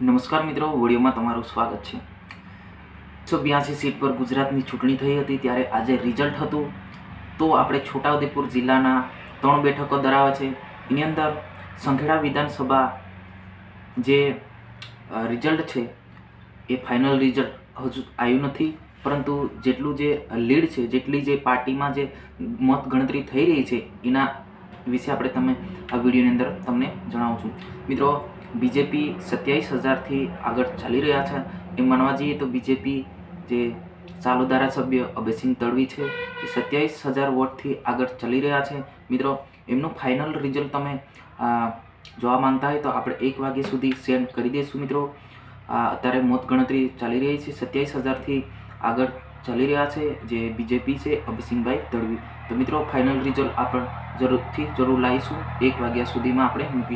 નમસ્કાર મિત્રો, વિડીયોમાં તમારું સ્વાગત છે. એકસો બ્યાસી સીટ પર ગુજરાતની ચૂંટણી થઈ હતી ત્યારે આજે રિઝલ્ટ હતું. તો આપણે છોટાઉદેપુર જિલ્લાના ત્રણ બેઠકો ધરાવે છે. એની અંદર સંખેડા વિધાનસભા જે રિઝલ્ટ છે, એ ફાઇનલ રિઝલ્ટ હજુ આવ્યું નથી. પરંતુ જેટલું જે લીડ છે, જેટલી જે પાર્ટીમાં જે મત ગણતરી થઈ રહી છે, એના વિશે આપણે તમે આ વિડીયોની અંદર તમને જણાવું છું. મિત્રો બીજેપી સત્યાવીસ હજારથી આગળ ચાલી રહ્યા છે. એમ માનવા જઈએ તો બીજેપી જે ચાલુ ધારાસભ્ય અભયસિંહ તડવી છે, એ સત્યાવીસ હજાર વોટથી આગળ ચાલી રહ્યા છે. મિત્રો, એમનું ફાઇનલ રિઝલ્ટ તમે જોવા માંગતા હોય તો આપણે એક વાગ્યા સુધી સેન્ડ કરી દઈશું મિત્રો. અત્યારે મોત ગણતરી ચાલી રહી છે. સત્યાવીસ હજારથી આગળ ચાલી રહ્યા છે જે બીજેપી છે અભિસિંહભાઈ તડવી. તો મિત્રો ફાઇનલ રિઝલ્ટ આપણે જરૂરથી જરૂર લાવીશું. એક વાગ્યા સુધીમાં આપણે મૂકી